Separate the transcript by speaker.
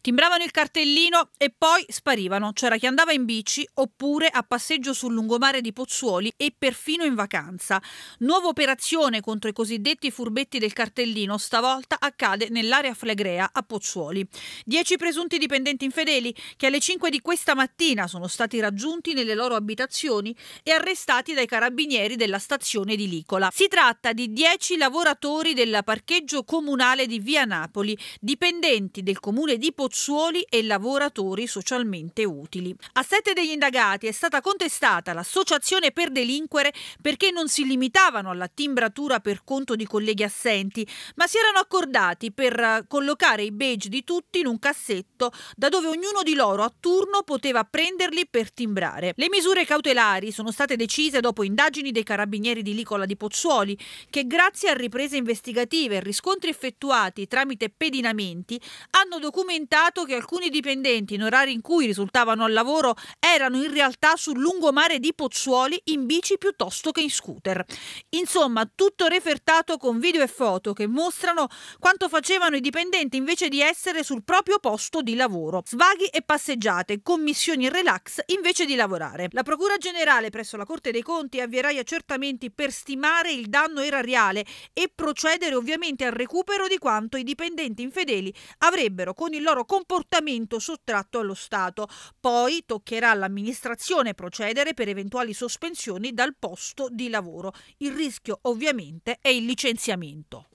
Speaker 1: Timbravano il cartellino e poi sparivano. C'era chi andava in bici oppure a passeggio sul lungomare di Pozzuoli e perfino in vacanza. Nuova operazione contro i cosiddetti furbetti del cartellino, stavolta accade nell'area Flegrea a Pozzuoli. Dieci presunti dipendenti infedeli che alle 5 di questa mattina sono stati raggiunti nelle loro abitazioni e arrestati dai carabinieri della stazione di Licola. Si tratta di dieci lavoratori del parcheggio comunale di Via Napoli, dipendenti del comune di Pozzuoli Pozzuoli e lavoratori socialmente utili. A sette degli indagati è stata contestata l'associazione per delinquere perché non si limitavano alla timbratura per conto di colleghi assenti, ma si erano accordati per eh, collocare i badge di tutti in un cassetto da dove ognuno di loro a turno poteva prenderli per timbrare. Le misure cautelari sono state decise dopo indagini dei carabinieri di Licola di Pozzuoli, che grazie a riprese investigative e riscontri effettuati tramite pedinamenti hanno documentato notato che alcuni dipendenti in orari in cui risultavano al lavoro erano in realtà sul lungomare di Pozzuoli in bici piuttosto che in scooter. Insomma, tutto refertato con video e foto che mostrano quanto facevano i dipendenti invece di essere sul proprio posto di lavoro. Svaghi e passeggiate, commissioni relax invece di lavorare. La Procura Generale presso la Corte dei Conti avvierà gli accertamenti per stimare il danno erariale e procedere ovviamente al recupero di quanto i dipendenti infedeli avrebbero con il loro comportamento sottratto allo Stato. Poi toccherà all'amministrazione procedere per eventuali sospensioni dal posto di lavoro. Il rischio ovviamente è il licenziamento.